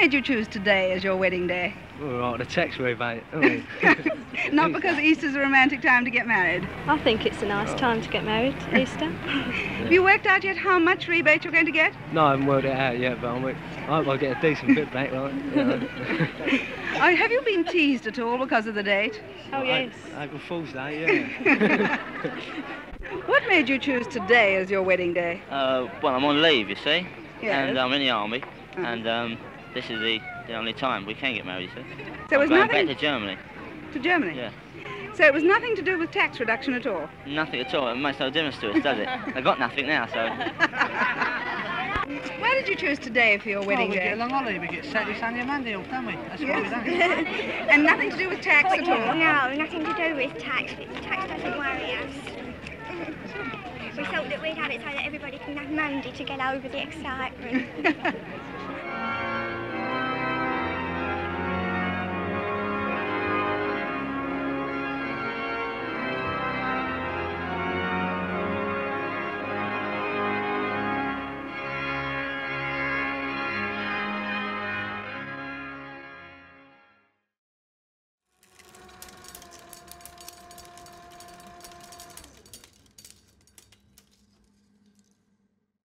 made you choose today as your wedding day? We were the text we mate, aren't we? Not because Easter's a romantic time to get married. I think it's a nice time to get married, Easter. Have you worked out yet how much rebate you're going to get? no, I haven't worked it out yet, but I'm, I hope I get a decent bit back, like, you know. Oh, have you been teased at all because of the date? Oh, yes. April Fool's Day, yeah. What made you choose today as your wedding day? Uh, well, I'm on leave, you see, Yes. and I'm in the army, Mhm. and um, this is the, the only time we can get married, you see. So it was going nothing back to Germany. to Germany. Yeah. So it was nothing to do with tax reduction at all. Nothing at all. It makes no difference to us, does it? I got nothing now, so Why did you choose today for your wedding we day? get a long holiday. We get Saturday, Sunday, and Monday off, don't we? That's what we've done. and nothing to do with tax at all. No, nothing to do with tax. Tax doesn't worry us. We thought that we'd have it so that everybody can have Monday to get over the excitement.